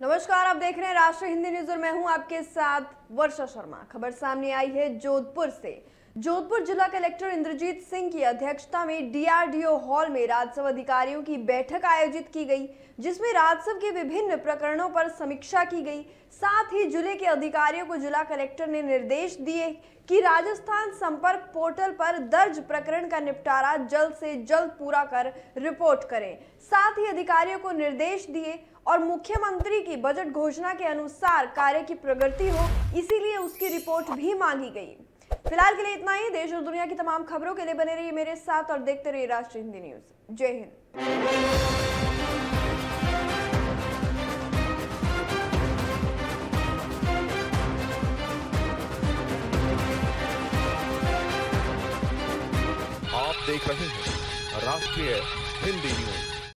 नमस्कार, आप देख रहे हैं राष्ट्रीय हिंदी न्यूज़ और मैं हूँ आपके साथ वर्षा शर्मा। खबर सामने आई है जोधपुर से। जोधपुर जिला कलेक्टर इंद्रजीत सिंह की अध्यक्षता में डीआरडीओ हॉल में राजस्व अधिकारियों की बैठक आयोजित की गई, जिसमें राजस्व के विभिन्न प्रकरणों पर समीक्षा की गई। साथ ही ज़िले के अधिकारियों को जिला कलेक्टर ने निर्देश दिए कि राजस्थान संपर्क पोर्टल पर दर्ज प्रकरण का निपटारा जल्द से जल्द पूरा कर रिपोर्ट करें। साथ ही अधिकारियों को निर्देश दिए और मुख्यमंत्री की बजट घोषणा के अनुसार कार्य की प्रगति हो, इसीलिए उसकी रिपोर्ट भी मांगी गई। फ़िलहाल के लिए इतना ही। देश और दुनिया की तमाम खबरों के लिए बने रहिए मेरे साथ और देखते रहिए राष्ट्रीय हिंदी न्यूज़। जय हिंद। आप देख रहे हैं राष्ट्रीय हिंदी न्यूज़।